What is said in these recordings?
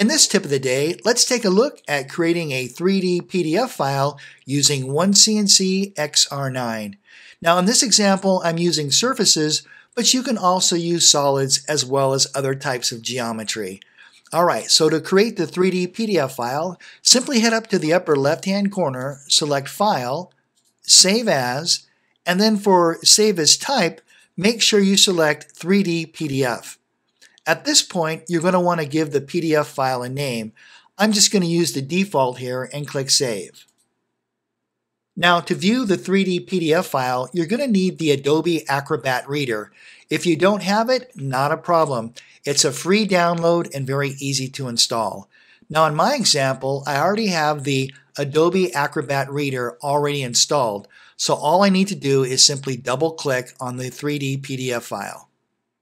In this tip of the day, let's take a look at creating a 3D PDF file using OneCNC XR9. Now in this example, I'm using surfaces, but you can also use solids as well as other types of geometry. Alright, so to create the 3D PDF file, simply head up to the upper left-hand corner, select File, Save As, and then for Save As Type, make sure you select 3D PDF. At this point, you're going to want to give the PDF file a name. I'm just going to use the default here and click Save. Now to view the 3D PDF file, you're going to need the Adobe Acrobat Reader. If you don't have it, not a problem. It's a free download and very easy to install. Now in my example, I already have the Adobe Acrobat Reader already installed, so all I need to do is simply double click on the 3D PDF file.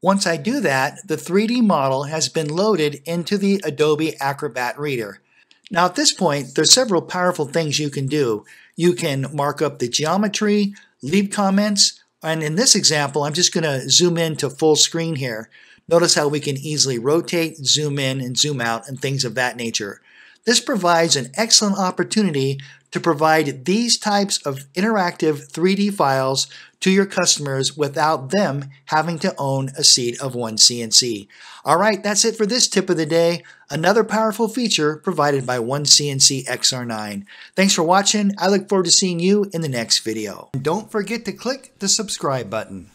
Once I do that, the 3D model has been loaded into the Adobe Acrobat Reader. Now at this point, there's several powerful things you can do. You can mark up the geometry, leave comments, and in this example, I'm just going to zoom in to full screen here. Notice how we can easily rotate, zoom in, and zoom out, and things of that nature. This provides an excellent opportunity to provide these types of interactive 3D files to your customers without them having to own a seat of OneCNC. All right, that's it for this tip of the day. Another powerful feature provided by OneCNC XR9. Thanks for watching. I look forward to seeing you in the next video. And don't forget to click the subscribe button.